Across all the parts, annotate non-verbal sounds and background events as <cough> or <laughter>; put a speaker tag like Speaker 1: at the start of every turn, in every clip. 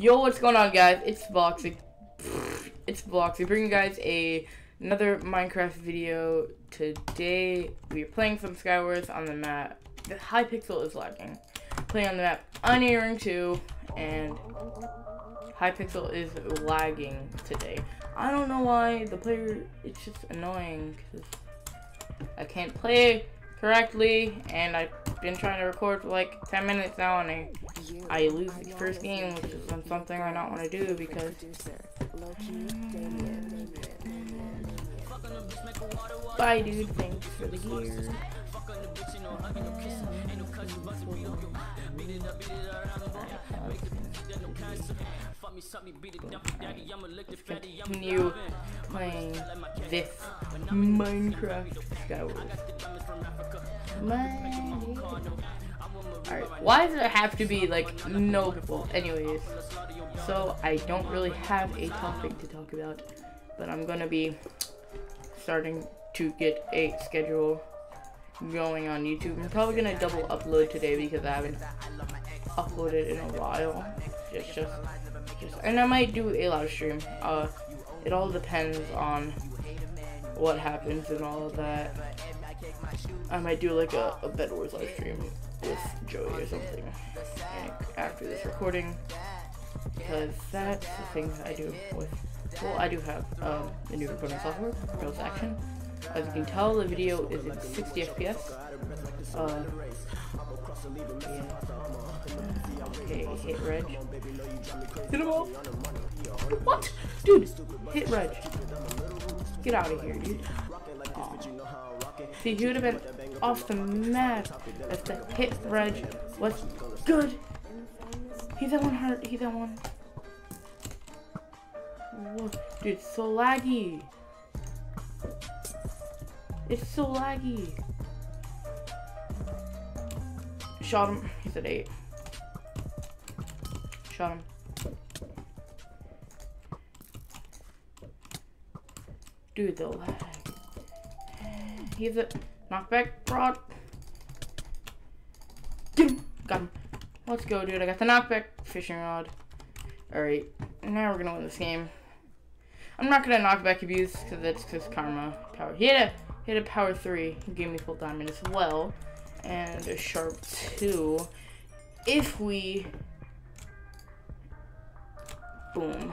Speaker 1: Yo, what's going on, guys? It's Voxy. It's Voxy. Bringing you guys a another Minecraft video. Today, we are playing some Skywars on the map. The Hypixel is lagging. Playing on the map Onion 2, and Hypixel is lagging today. I don't know why. The player, it's just annoying because I can't play correctly, and I've been trying to record for like 10 minutes now, and I, I lose the first game, which is something I don't want to do because. Bye, dude. Thanks for the gear. Continue playing this Minecraft Skywars. Alright, why does it have to be like no people? Anyways, so I don't really have a topic to talk about, but I'm gonna be starting to get a schedule going on YouTube. I'm probably gonna double upload today because I haven't uploaded in a while. Just, just, just, and I might do a live stream. Uh, it all depends on what happens and all of that. I might do like a, a Bed Wars live stream with Joey or something like after this recording. Because that's the things I do with well I do have um, the new recording software Mirillis Action. As you can tell the video is in 60 FPS uh, yeah. okay hit reg. Hit him all what? Dude hit reg. Get out of here dude. See, he would have been off the map if the hit reg was good. He's at one hurt. He's at one. Whoa. Dude, so laggy. It's so laggy. Shot him. He's at eight. Shot him. Dude, the lag. He's a knockback rod. Get him. Got him. Let's go, dude. I got the knockback fishing rod. Alright. Now we're gonna win this game. I'm not gonna knockback abuse because that's just karma power. He had a he had a power three. He gave me full diamond as well. And a sharp two. If we boom.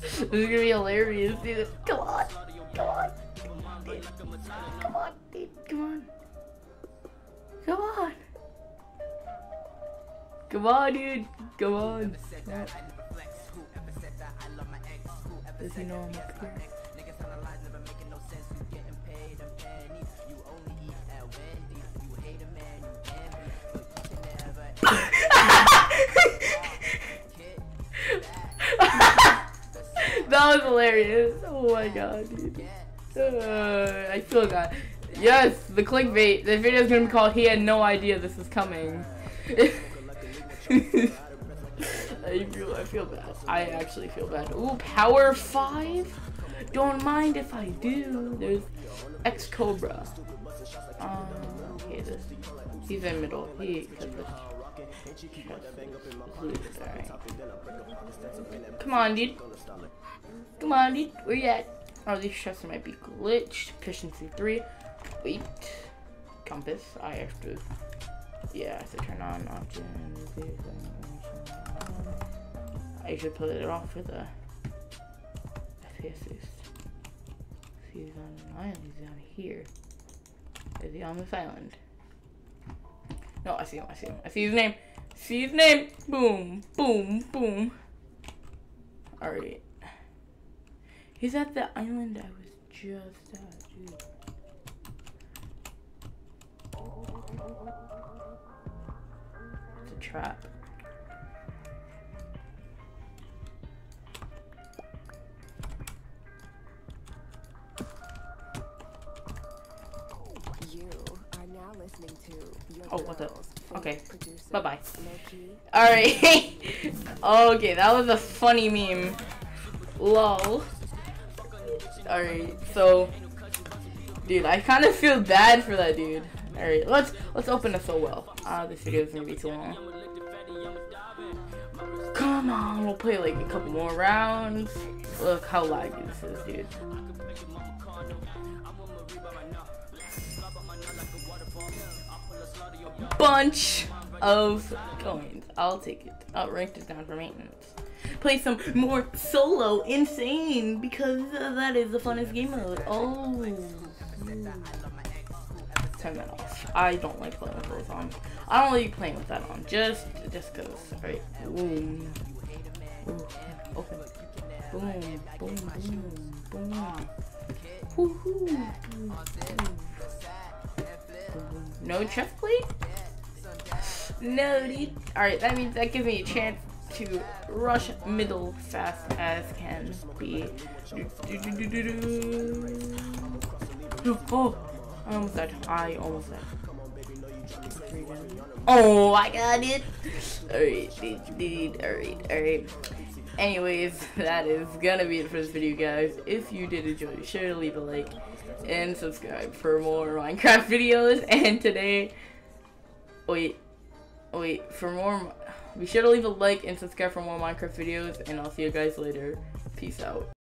Speaker 1: this is gonna be hilarious, dude. Come on. Come on. Dude. Come on, dude. Come on. Come on. Come on, dude. Come on. Does he know I'm up here? That was hilarious. Oh my god, dude. Uh, I feel that. Yes, the clickbait. The video is gonna be called "He had no idea this is coming." <laughs> I feel. I feel bad. I actually feel bad. Ooh, power five. Don't mind if I do. There's X Cobra. Um, okay, this. He's in middle. He. Come on, dude. Come on, dude. Where you at? Oh, these chests might be glitched. Efficiency 3. Wait. Compass. I have to... Yeah, I have to turn on options. I should put it off for the FPS boost. He's on an island. He's down here. Is he on this island? No, I see him. I see him. I see his name. See his name. Boom. Boom. Boom. Alright. He's at the island I was just at, dude. It's a trap. Oh, what the? Okay. Bye bye. Alright. okay, that was a funny meme. Lol. Alright, so dude, I kinda feel bad for that dude. Alright, let's let's open the so well. Ah, this video is gonna be too long. Come on, we'll play like a couple more rounds. Look how laggy this is, dude. Bunch of coins. I'll take it. I'll rank this down for maintenance. Play some more solo insane because that is the funnest game mode. Oh. Turn that off. I don't like playing with those on. I don't like playing with that on. Just, just cause. Alright. Boom. Ooh, Open. Boom. Boom. Boom. Boom. Woohoo. No chest plate? No. Alright, that means that gives me a chance to rush middle fast as can be. Oh, I almost died. I almost died. Oh, I got it. Alright, dude, dude, alright, alright. Anyways, that is gonna be it for this video, guys. If you did enjoy, to leave a like and subscribe for more Minecraft videos. <laughs> And today, wait, wait, for more, be sure to leave a like and subscribe for more Minecraft videos. And I'll see you guys later. Peace out.